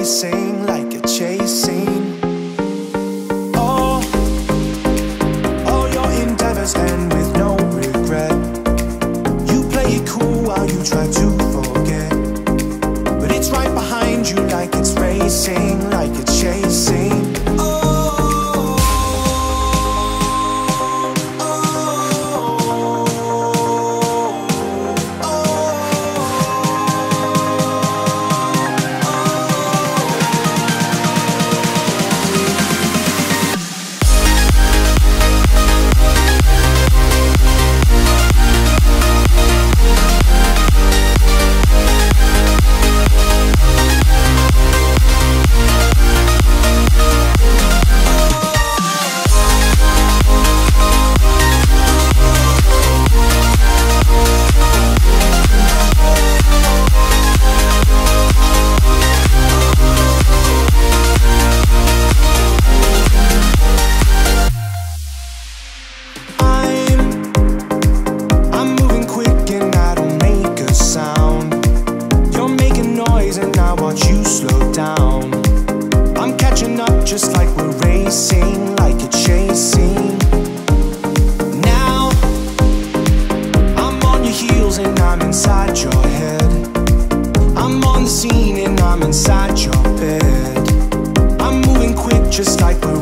chasing like you're chasing all, all your endeavors end with no regret. You play it cool while you try to forget, but it's right behind you like it's racing. blazing, I watch you slow down. I'm catching up just like we're racing, like a chasing. Now, I'm on your heels and I'm inside your head. I'm on the scene and I'm inside your bed. I'm moving quick just like we're